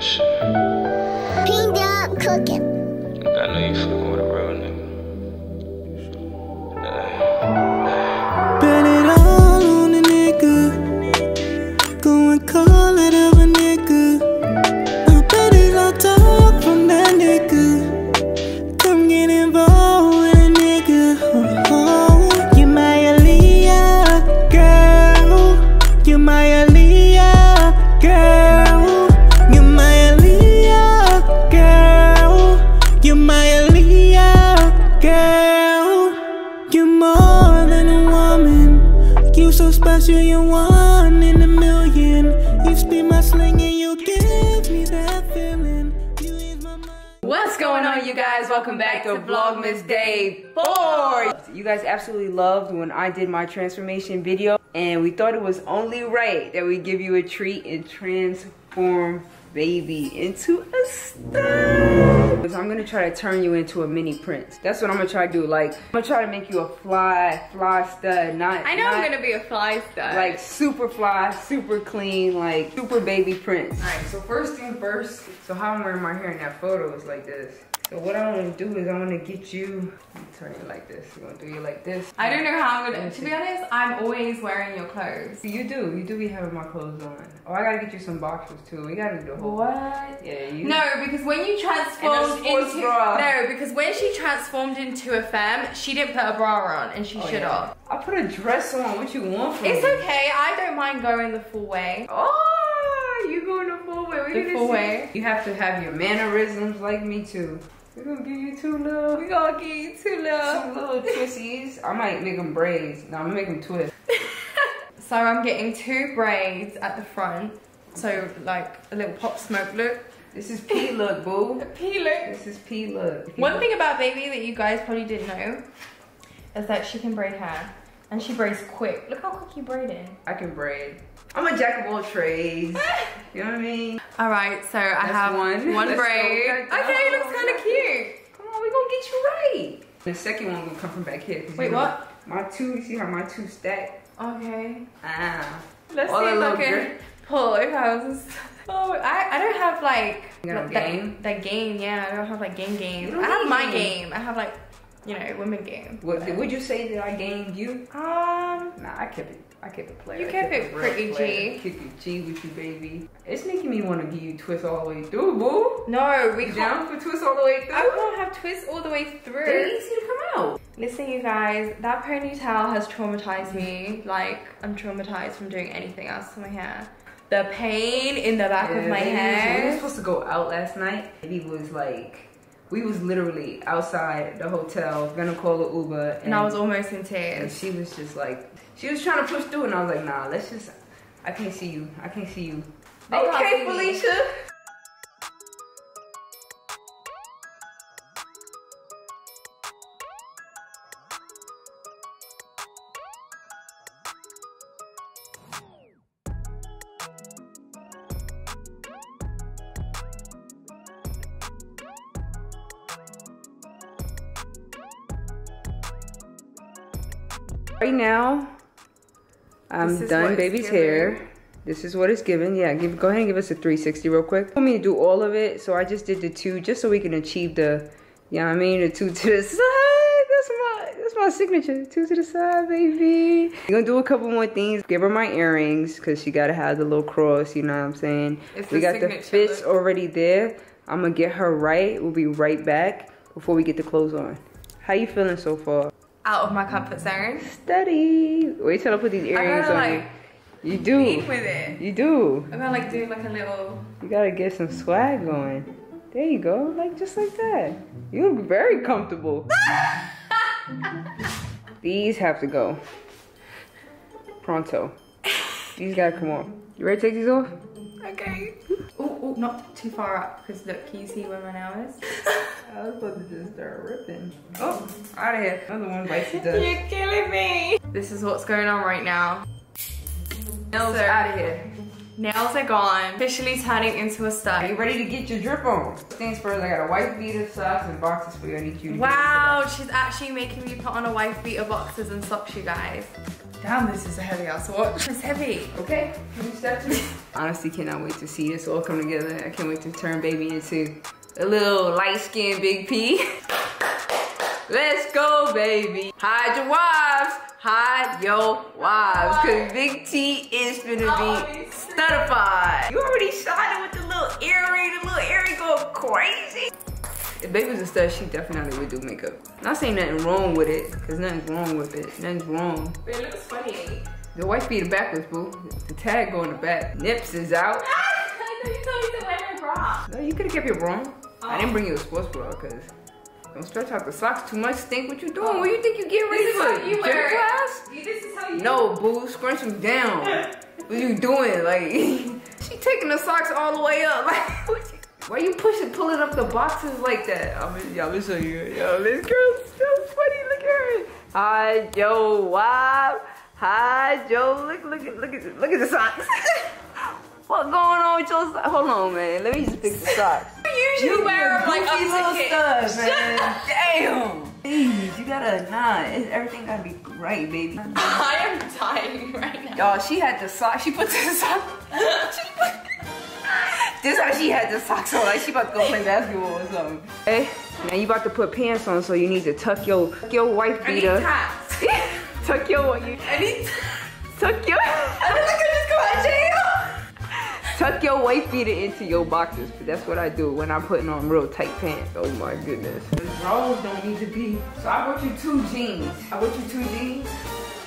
Shit. Up cooking. I know you What's going on, you guys? Welcome back to Vlogmas Day 4. You guys absolutely loved when I did my transformation video, and we thought it was only right that we give you a treat and transform baby into a stud. So I'm gonna try to turn you into a mini prince. That's what I'm gonna try to do. Like, I'm gonna try to make you a fly, fly stud, not I know not, I'm gonna be a fly stud. like super fly, super clean, like super baby prince. Alright, so first thing first, so how I'm wearing my hair in that photo is like this. So what I wanna do is I wanna get you, turn it like this. I'm gonna do you like this. I don't know how I'm gonna. To be honest, I'm always wearing your clothes. You do, you do be having my clothes on. Oh, I gotta get you some boxers too. We gotta do a whole. What? Yeah, you. No, because when you transformed into bra. no, because when she transformed into a femme, she didn't put a bra on, and she Oh, should yeah. have. I put a dress on. What you want from It's me? okay. I don't mind going the full way. Oh, you going the full way. We The full way. You have to have your mannerisms like me too. We're gonna give you two little. We gonna give you two little. Some little twisties. I might make them braids. No, I'm gonna make them twist. So I'm getting two braids at the front. So like a little pop smoke look. This is P look, boo. P look. This is P look. One thing about baby that you guys probably didn't know is that she can braid hair. And she braids quick. Look how quick you braiding. I can braid. I'm a jack of all trades. you know what I mean? Alright, so I That's have one. one, Let's braid. Okay, looks kind of cute. Come on, we gonna get you right. The second one gonna come from back here. Wait, what? My two. You see how my two stack? Okay. Ah. Let's All see if I can pull if I was Oh, I, I don't have like You got that, game? that game, yeah. I don't have like game game. I have need my game. game. I have like, you know, women game. What, would you say that I gained you? Um, Nah, I kept it. I kept it player. You I kept it pretty. G. Keep it G with you, baby. It's making me want to give you twist all the way through, boo. no, we You can't. down for twist all the way through? I won't have twists all the way through. They're easy to come out. Listen, you guys, that ponytail has traumatized me. Like, I'm traumatized from doing anything else to my hair. The pain in the back of my so We were supposed to go out last night. He was like, we was literally outside the hotel, gonna call an Uber, And I was almost in and tears. she was just like, she was trying to push through, and I was like, nah, let's just. I can't see you. I can't see you. They okay. Felicia. Right now, I'm done baby's hair. This is what it's given. Yeah, give, go ahead and give us a 360 real quick. I want me to do all of it, so I just did the two just so we can achieve the, you know what I mean, the two to the side. That's my, that's my signature. Two to the side, baby. We're gonna do a couple more things. Give her my earrings, because she gotta have the little cross, you know what I'm saying? It's we the got the fits look. already there. I'm gonna get her right. We'll be right back before we get the clothes on. How you feeling so far? Out of my comfort zone. Steady. Wait till I put these I earrings gotta on you. like You do. with it. You do. I'm gonna like do like a little. You gotta get some swag going. There you go. Like just like that. You look very comfortable. These have to go. Pronto. These gotta come off. You ready to take these off? Okay. Oh, oh, not too far up because look, can you see where my nail is? I was supposed to just start ripping. Oh, out of here. Another one bites the dust. You're killing me. This is what's going on right now. Nails So- out of here. Nails are gone. Officially turning into a Are you ready to get your drip on? Things first, I got a white beater, socks, and boxes for you. I need you to Wow, she's actually making me put on a wife beater boxes and socks, you guys. Damn, this is a heavy ass watch. It's heavy. Okay, can you step to me? Honestly, cannot wait to see this all come together. I can't wait to turn baby into a little light-skinned Big P. Let's go, baby. Hide your wives. Hide your wives. Cause Big T is gonna be oh, stutified. You already shot it with the little earring. The little earring go crazy. If baby was a stud, she definitely would do makeup. Not saying nothing wrong with it, cause nothing's wrong with it. Nothing's wrong. But it looks funny. The white beat backwards, boo. The tag go in the back. Nips is out. I know you told me to wear my bra. No, you could have kept your bra. I Oh. didn't bring you a sports bra because don't stretch out the socks too much. Stink. What you doing? Oh. What you think you get ready for? you wear class? You- This is how you No, boo. Scrunch them down. what you doing? Like she taking the socks all the way up. Like what you- why you pushing, pulling up the boxes like that? I'm gonna, y'all, me show you. Yo, this girl's so funny. Look at her. Hi, Joe. Wow. Hi, Joe. Look, look at, look at, look at the socks. what going on with your socks? Hold on, man. Let me just fix the socks. usually wear them like up little studs, man. Damn. You gotta nah. Everything gotta be right, baby. I am dying right now. Y'all, she had the sock. She put the sock. she put, this how she had the socks on. Like she about to go play basketball or something. Hey, now you about to put pants on, so you need to tuck your tuck your wife I need beater. tuck your you, I need. tuck your. I look like I just got out jail. Tuck your wife beater into your boxers. That's what I do when I'm putting on real tight pants. Oh my goodness. The drawers don't need to be. So I bought you two jeans. I bought you two jeans.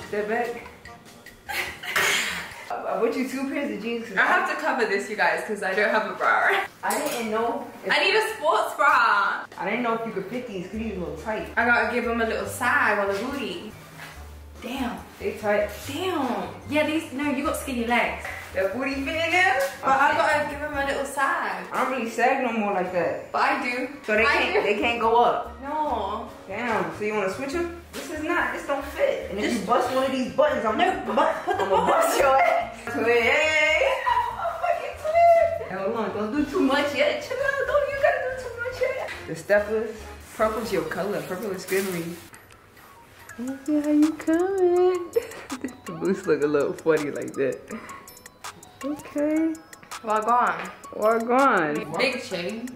Step back. I bought you two pairs of jeans. I have to cover this, you guys, because I don't have a bra. I didn't know. I need a sports bra. I didn't know if you could fit these because these are a little tight. I gotta give them a little sag on the booty. Damn. They tight. Damn. Yeah, these. No, you got skinny legs. That booty fit in there? But I gotta give them a little sag. I don't really sag no more like that. But I do. So they I can't. do. They can't go up. No. Damn. So you want to switch them? This is not. This don't fit. And if you bust one of these buttons, I'm No, gonna yet. Purple's your color. Purple is good for me. Let's see how you coming. the boots look a little funny like that. Okay. Well, gone. Or gone. Big chain.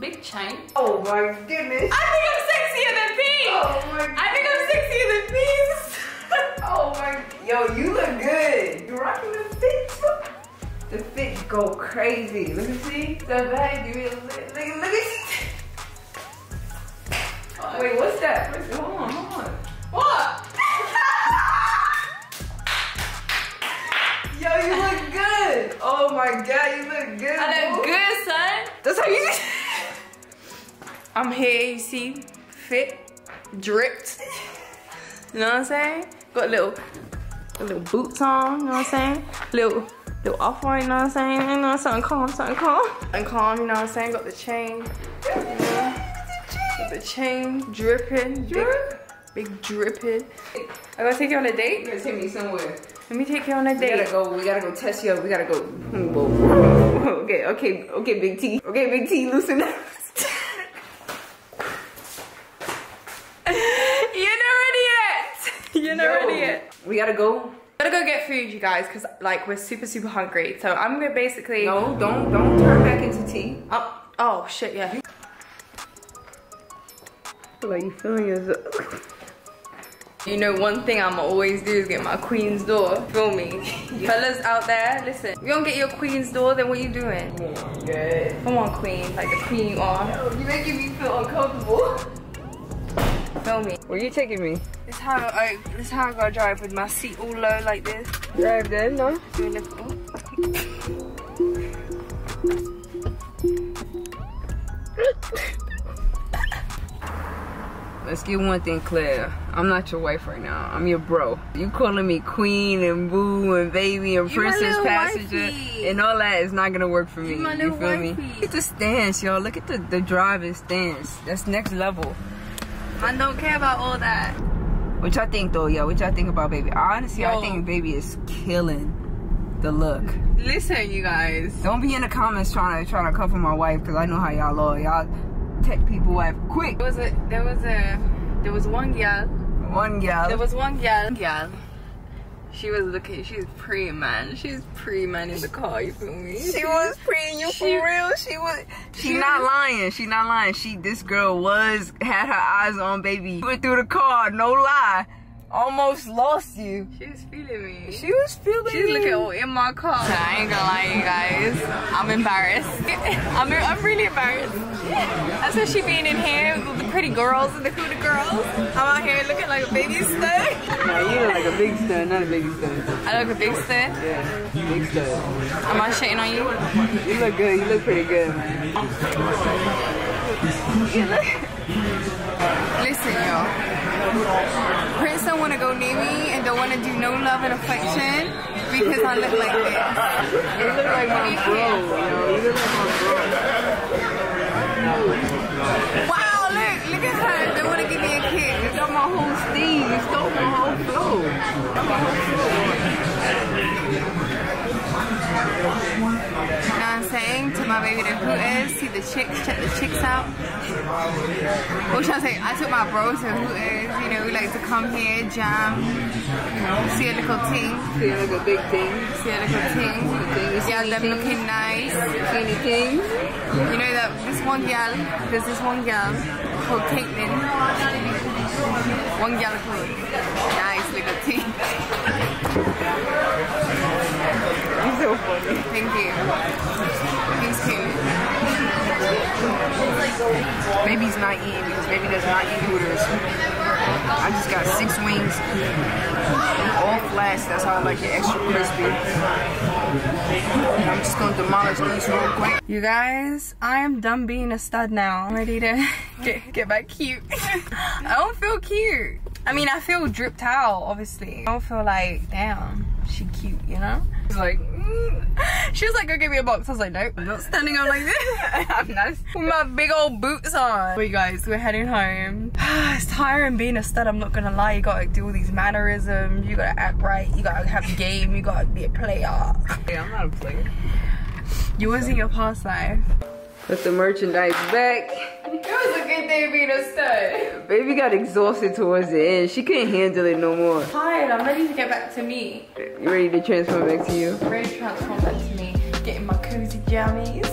Big chain. Oh my goodness. I think I'm sexier than Pete. Oh my I think I'm sexier than Pete. Oh my, yo, you look good. You're rocking the fit. The fit go crazy. Let me see. Step back, give me a look. Look, look at Wait, what's that? What's, hold on, hold on. What? Yo, you look good. Oh my god, you look good. I look boo. good, son. That's how you. I'm here, you see, fit, dripped. You know what I'm saying? Got little, little boots on. You know what I'm saying? Little, little off white. You know what I'm saying? You know something calm, something calm, and calm. You know what I'm saying? Got the chain. Got the chain dripping, Drip? big, big dripping. I gotta take you on a date. You gotta take me somewhere. Let me take you on a date. We gotta go. We gotta go test you up. We gotta go. Okay, okay, okay, Big T. Okay, Big T, loosen up. You're not ready yet. You're not Yo, ready yet. We gotta go. Gotta go get food, you guys, because like we're super, super hungry. So I'm gonna basically. No, don't, don't turn back into T. Oh, oh shit, yeah. Like you feeling yourself. You know, one thing I'ma always do is get my queen's door. Feel me? Fellas out there, listen. You don't get your queen's door, then what you doing? Good. Come on, queen. Like the queen you are. You making me feel uncomfortable. Feel me? Where you taking me? This how I. Oh, this how I gotta drive with my seat all low like this. Drive then, no? Do a little. Let's get one thing clear. I'm not your wife right now. I'm your bro. You calling me queen and boo and baby and You princess passenger wifey. and all that is not gonna work for me. You feel me? wifey. Look at the stance, y'all. Look at the, the driving stance. That's next level. I don't care about all that. What y'all think though, yo? What y'all think about baby? Honestly, I Yo. think baby is killing the look. Listen, you guys. Don't be in the comments trying to trying to come for my wife because I know how y'all are. Y'all tech people wife quick. There was a. There was a. There was one girl. One gal. There was one girl. Girl. She was looking, she's pre man. She's pre man in the car, you feel me? She was preying you for real. She was. She, she not was- lying. She not lying. She this girl was had her eyes on baby. Went through the car. No lie. Almost lost you. She was feeling me. She was feeling. Me. She's you. looking in my car. I ain't gonna lie, you guys. I'm embarrassed. I'm, I'm really embarrassed. Especially being in here with all the pretty girls and the cooler girls. I'm out here looking like a baby stud. Nah, you look like a big stud, not a baby stud. I look a big stud. Yeah, big stud. Am I shitting on you? You look good. You look pretty good, man. You look. Listen, y'all. Don't want to go near me and don't want to do no love and affection because I look like this. You look like my bro. You look like my bro. Wow, look, look at her. They want to give me a kiss. You got my whole steam. You stole my whole flow. Got my whole You know what I'm saying? To my baby the Hooters, see the chicks, check the chicks out. What should I say? I took my bro to Hooters, you know, we like to come here, jam, see a little ting, See a big thing. see a little ting. Yeah, them looking nice. Teeny things. You know that this one gal, there's this one gal called Caitlin. One gal called nice little ting. You're so funny. Thank you. He's cute. Baby's not eating because baby does not eat Hooters. I just got six wings, all flash. That's how I like it, extra crispy. I'm just gonna demolish these real quick. You guys, I am done being a stud now. I'm ready to get get back cute. I don't feel cute. I mean, I feel dripped out, obviously. I don't feel like, damn, she cute, you know? She's like, mm. she was like, go give me a box. I was like, nope, I'm not standing on like this. I'm not with my big old boots on. Wait, guys, we're heading home. it's tiring being a stud, I'm not gonna lie. You gotta do all these mannerisms, you gotta act right, you gotta have a game, you gotta be a player. Yeah, I'm not a player. You was in your past life. Put the merchandise back. A being a stud. Baby got exhausted towards the end. She couldn't handle it no more. Tired, I'm ready to get back to me. You ready to transform back to you? Ready to transform back to me. Getting my cozy jammies.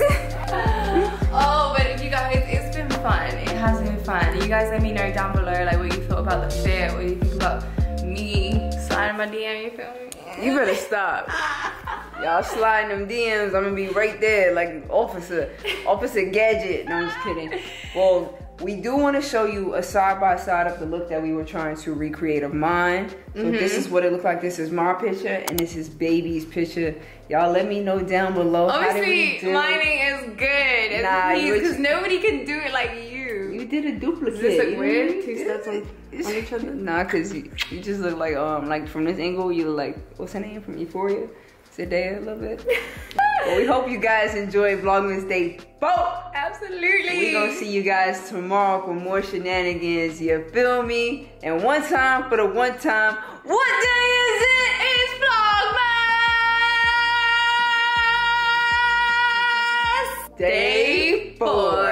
oh, but you guys, it's been fun. It has been fun. You guys let me know down below like what you thought about the fit, what you think about me sliding my DM, you feel me? You better stop. Y'all sliding them DMs, I'm gonna be right there like officer, officer gadget. No, I'm just kidding. Well, we do want to show you a side by side of the look that we were trying to recreate of mine. So this is what it looked like. This is my picture and this is baby's picture. Y'all let me know down below. Obviously, do? mine is good. Nah, because nobody can do it like you. You did a duplicate. Does this look you weird? Two studs on, on each other? Nah, cause you, you just look like um like from this angle you look like what's her name from Euphoria, Zendaya a little bit. well, we hope you guys enjoy Vlogmas Day Four. Absolutely. We're gonna see you guys tomorrow for more shenanigans. You feel me? And one time for the one time. What day is it? It's Vlogmas! Day four.